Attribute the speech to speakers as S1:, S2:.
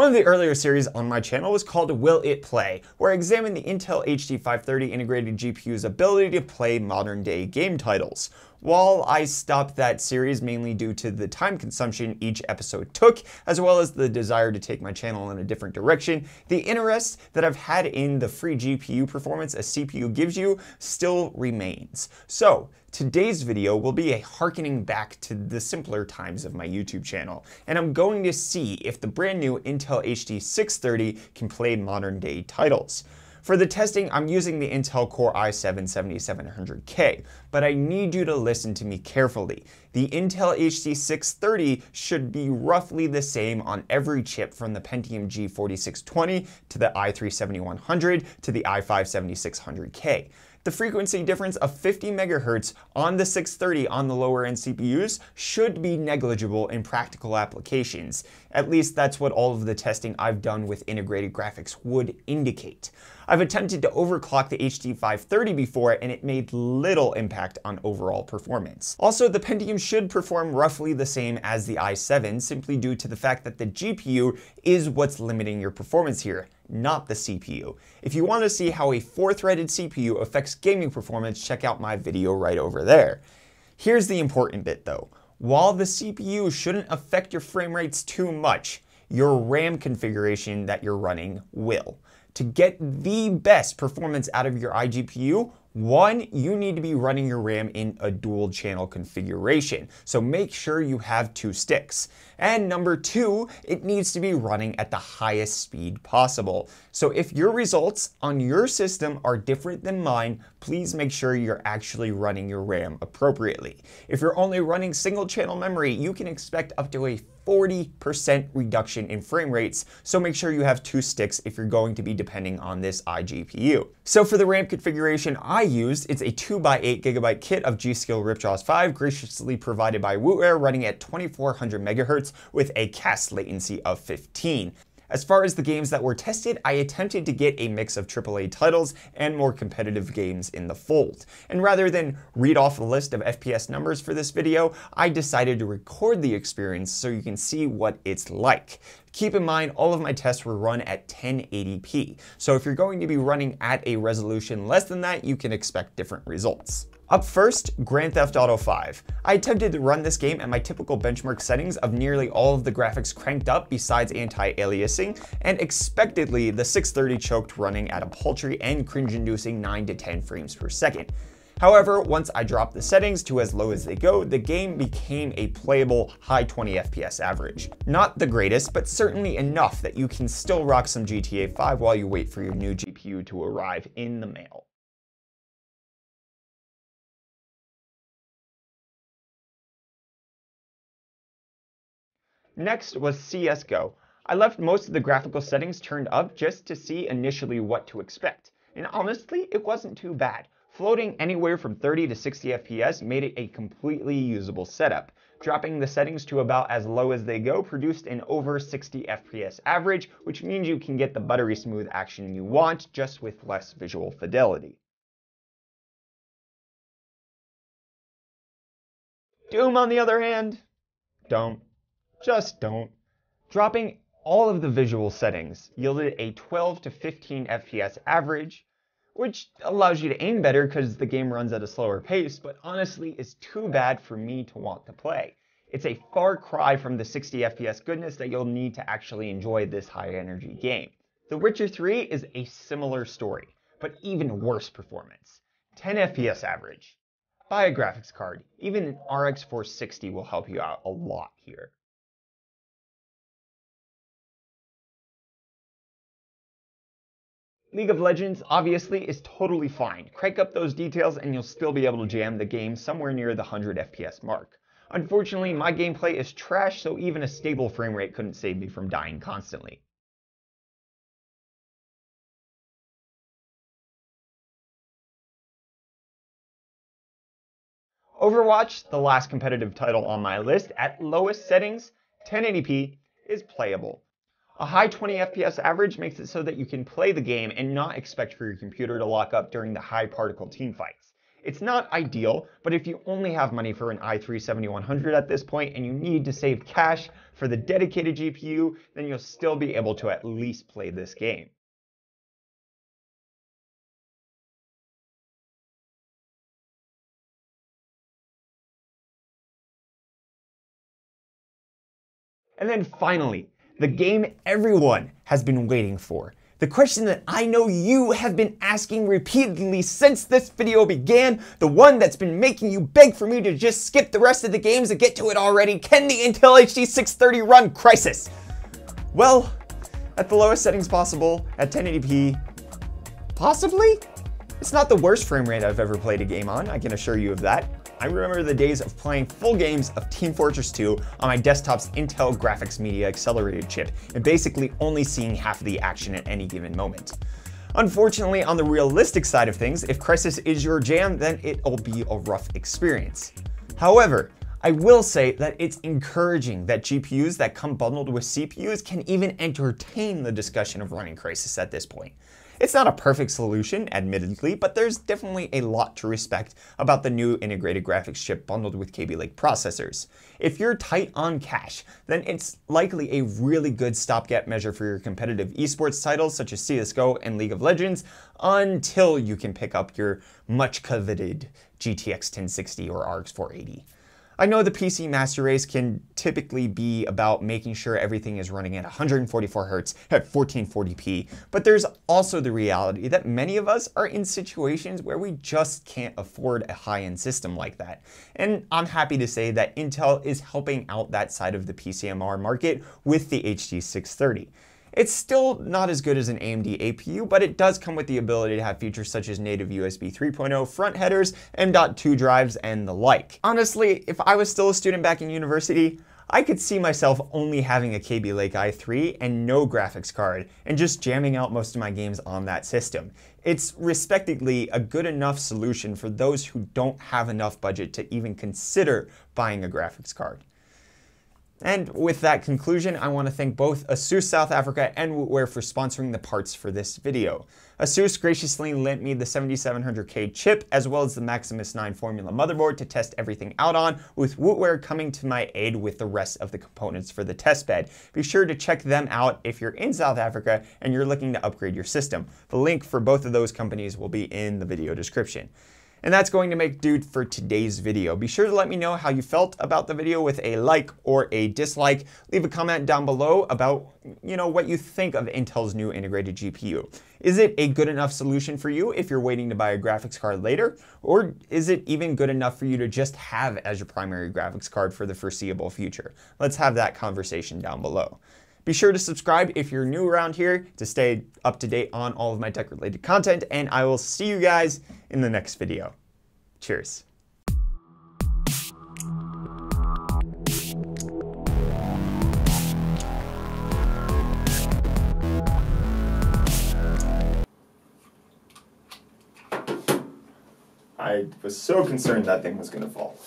S1: One of the earlier series on my channel was called Will It Play, where I examined the Intel HD 530 integrated GPU's ability to play modern day game titles. While I stopped that series mainly due to the time consumption each episode took, as well as the desire to take my channel in a different direction, the interest that I've had in the free GPU performance a CPU gives you still remains. So, today's video will be a harkening back to the simpler times of my YouTube channel, and I'm going to see if the brand new Intel HD 630 can play modern day titles. For the testing, I'm using the Intel Core i7-7700K, but I need you to listen to me carefully. The Intel HD 630 should be roughly the same on every chip from the Pentium G4620 to the i3-7100 to the i5-7600K. The frequency difference of 50 MHz on the 630 on the lower end CPUs should be negligible in practical applications. At least that's what all of the testing I've done with integrated graphics would indicate. I've attempted to overclock the HD 530 before and it made little impact on overall performance. Also, the Pentium should perform roughly the same as the i7 simply due to the fact that the GPU is what's limiting your performance here not the CPU. If you want to see how a four-threaded CPU affects gaming performance, check out my video right over there. Here's the important bit though. While the CPU shouldn't affect your frame rates too much, your RAM configuration that you're running will. To get the best performance out of your iGPU, one, you need to be running your RAM in a dual channel configuration, so make sure you have two sticks. And number two, it needs to be running at the highest speed possible. So if your results on your system are different than mine, please make sure you're actually running your RAM appropriately. If you're only running single channel memory, you can expect up to a 40% reduction in frame rates, so make sure you have two sticks if you're going to be depending on this iGPU. So for the RAM configuration I used, it's a 2x8 gigabyte kit of G.Skill Ripjaws 5 graciously provided by Wootware running at 2400 megahertz with a CAS latency of 15. As far as the games that were tested, I attempted to get a mix of AAA titles and more competitive games in the fold. And rather than read off a list of FPS numbers for this video, I decided to record the experience so you can see what it's like. Keep in mind, all of my tests were run at 1080p, so if you're going to be running at a resolution less than that, you can expect different results. Up first, Grand Theft Auto 5. I attempted to run this game at my typical benchmark settings of nearly all of the graphics cranked up besides anti-aliasing, and expectedly the 630 choked running at a paltry and cringe-inducing 9 to 10 frames per second. However, once I dropped the settings to as low as they go, the game became a playable high 20 FPS average. Not the greatest, but certainly enough that you can still rock some GTA 5 while you wait for your new GPU to arrive in the mail. Next was CSGO. I left most of the graphical settings turned up just to see initially what to expect. And honestly, it wasn't too bad. Floating anywhere from 30 to 60 FPS made it a completely usable setup. Dropping the settings to about as low as they go produced an over 60 FPS average, which means you can get the buttery smooth action you want, just with less visual fidelity. Doom, on the other hand, don't just don't. Dropping all of the visual settings yielded a 12 to 15 FPS average, which allows you to aim better because the game runs at a slower pace, but honestly is too bad for me to want to play. It's a far cry from the 60 FPS goodness that you'll need to actually enjoy this high energy game. The Witcher 3 is a similar story, but even worse performance. 10 FPS average. Buy a graphics card, even an RX 460 will help you out a lot here. League of Legends obviously is totally fine. Crank up those details and you'll still be able to jam the game somewhere near the 100 FPS mark. Unfortunately, my gameplay is trash, so even a stable frame rate couldn't save me from dying constantly. Overwatch, the last competitive title on my list, at lowest settings, 1080p, is playable. A high 20 FPS average makes it so that you can play the game and not expect for your computer to lock up during the high particle team fights. It's not ideal, but if you only have money for an i3-7100 at this point and you need to save cash for the dedicated GPU, then you'll still be able to at least play this game. And then finally, the game everyone has been waiting for. The question that I know you have been asking repeatedly since this video began, the one that's been making you beg for me to just skip the rest of the games and get to it already, can the Intel HD 630 run Crysis? Well, at the lowest settings possible, at 1080p, possibly? It's not the worst frame rate I've ever played a game on, I can assure you of that. I remember the days of playing full games of Team Fortress 2 on my desktop's Intel Graphics Media Accelerated chip, and basically only seeing half of the action at any given moment. Unfortunately, on the realistic side of things, if Crysis is your jam, then it'll be a rough experience. However, I will say that it's encouraging that GPUs that come bundled with CPUs can even entertain the discussion of running Crysis at this point. It's not a perfect solution, admittedly, but there's definitely a lot to respect about the new integrated graphics chip bundled with Kaby Lake processors. If you're tight on cash, then it's likely a really good stopgap measure for your competitive esports titles such as CSGO and League of Legends until you can pick up your much coveted GTX 1060 or RX 480. I know the PC master race can typically be about making sure everything is running at 144 Hz at 1440p, but there's also the reality that many of us are in situations where we just can't afford a high-end system like that. And I'm happy to say that Intel is helping out that side of the PCMR market with the HD 630. It's still not as good as an AMD APU, but it does come with the ability to have features such as native USB 3.0 front headers, M.2 drives, and the like. Honestly, if I was still a student back in university, I could see myself only having a Kaby Lake i3 and no graphics card, and just jamming out most of my games on that system. It's respectively a good enough solution for those who don't have enough budget to even consider buying a graphics card. And with that conclusion, I want to thank both ASUS South Africa and Wootware for sponsoring the parts for this video. ASUS graciously lent me the 7700K chip as well as the Maximus 9 Formula motherboard to test everything out on, with Wootware coming to my aid with the rest of the components for the test bed. Be sure to check them out if you're in South Africa and you're looking to upgrade your system. The link for both of those companies will be in the video description. And that's going to make do for today's video. Be sure to let me know how you felt about the video with a like or a dislike. Leave a comment down below about, you know, what you think of Intel's new integrated GPU. Is it a good enough solution for you if you're waiting to buy a graphics card later? Or is it even good enough for you to just have as your primary graphics card for the foreseeable future? Let's have that conversation down below. Be sure to subscribe if you're new around here to stay up to date on all of my tech related content, and I will see you guys in the next video. Cheers. I was so concerned that thing was going to fall.